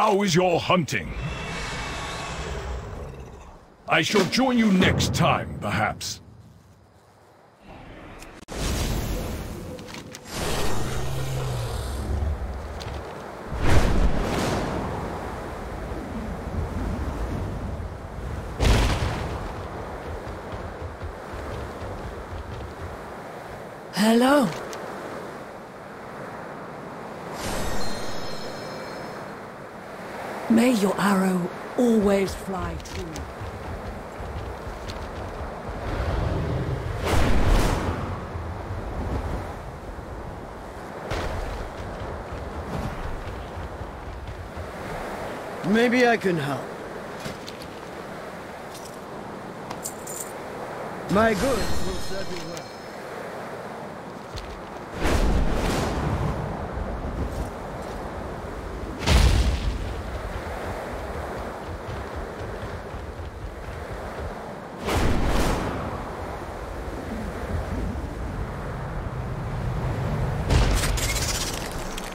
How is your hunting? I shall join you next time, perhaps. Hello. May your arrow always fly true. Maybe I can help. My goods will serve you well.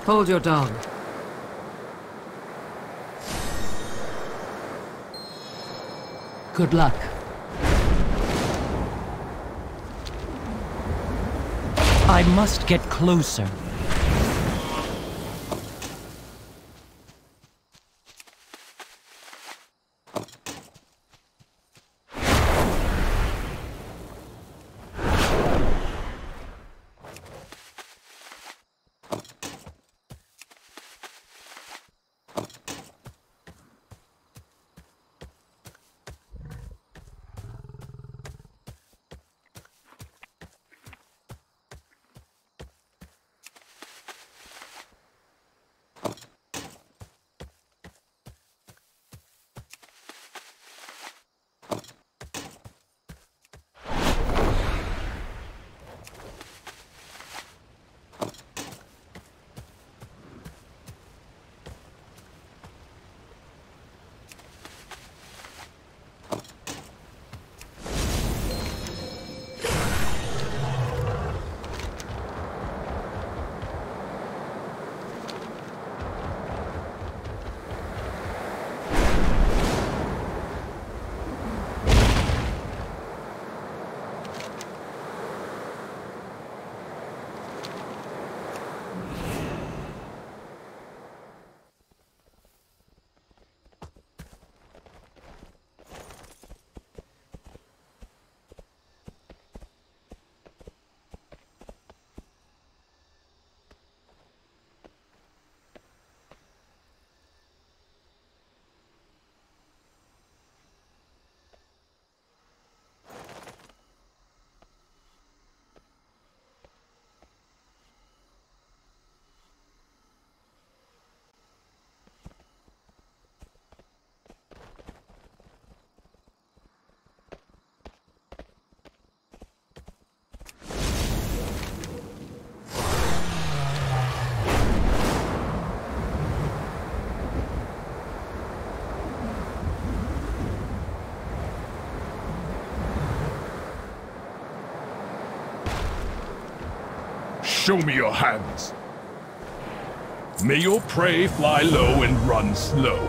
Hold your dog. Good luck. I must get closer. Show me your hands. May your prey fly low and run slow.